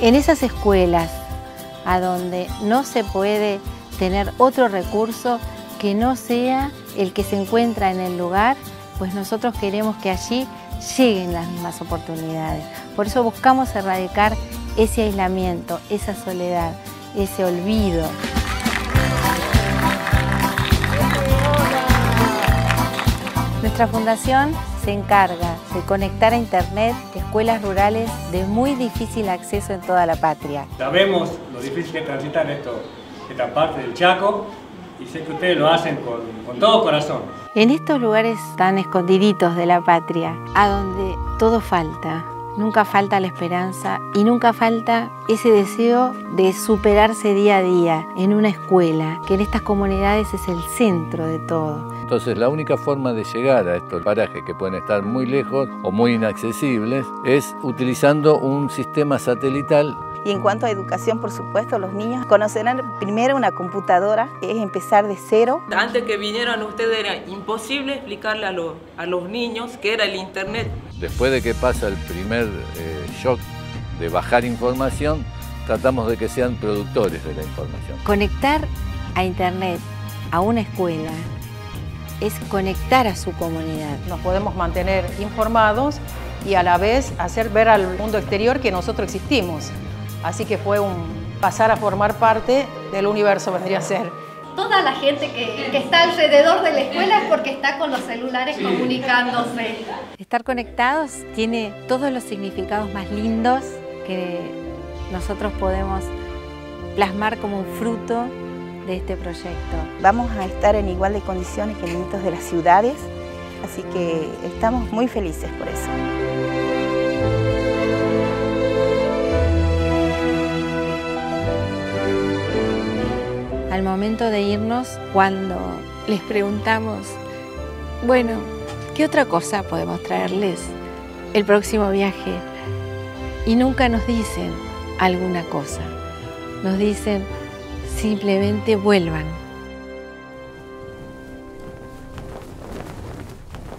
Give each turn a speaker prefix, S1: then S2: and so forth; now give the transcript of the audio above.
S1: En esas escuelas a donde no se puede tener otro recurso que no sea el que se encuentra en el lugar, pues nosotros queremos que allí lleguen las mismas oportunidades. Por eso buscamos erradicar ese aislamiento, esa soledad, ese olvido. Nuestra fundación se encarga de conectar a Internet escuelas rurales de muy difícil acceso en toda la patria.
S2: Sabemos lo difícil que transitan esto, esta parte del Chaco y sé que ustedes lo hacen con, con todo corazón.
S1: En estos lugares tan escondiditos de la patria, a donde todo falta, nunca falta la esperanza y nunca falta ese deseo de superarse día a día en una escuela, que en estas comunidades es el centro de todo.
S3: Entonces la única forma de llegar a estos parajes que pueden estar muy lejos o muy inaccesibles es utilizando un sistema satelital
S4: y en cuanto a educación, por supuesto, los niños conocerán primero una computadora, es empezar de cero.
S5: Antes que vinieran ustedes era imposible explicarle a, a los niños qué era el Internet.
S3: Después de que pasa el primer eh, shock de bajar información, tratamos de que sean productores de la información.
S1: Conectar a Internet a una escuela es conectar a su comunidad.
S6: Nos podemos mantener informados y a la vez hacer ver al mundo exterior que nosotros existimos. Así que fue un pasar a formar parte del universo, vendría a ser.
S7: Toda la gente que, está alrededor de la escuela es porque está con los celulares comunicándose.
S1: Estar conectados tiene todos los significados más lindos que nosotros podemos plasmar como un fruto de este proyecto.
S4: Vamos a estar en igual de condiciones que niños de las ciudades, así que estamos muy felices por eso.
S1: Al momento de irnos, cuando les preguntamos, bueno, ¿qué otra cosa podemos traerles el próximo viaje? Y nunca nos dicen alguna cosa, nos dicen simplemente vuelvan.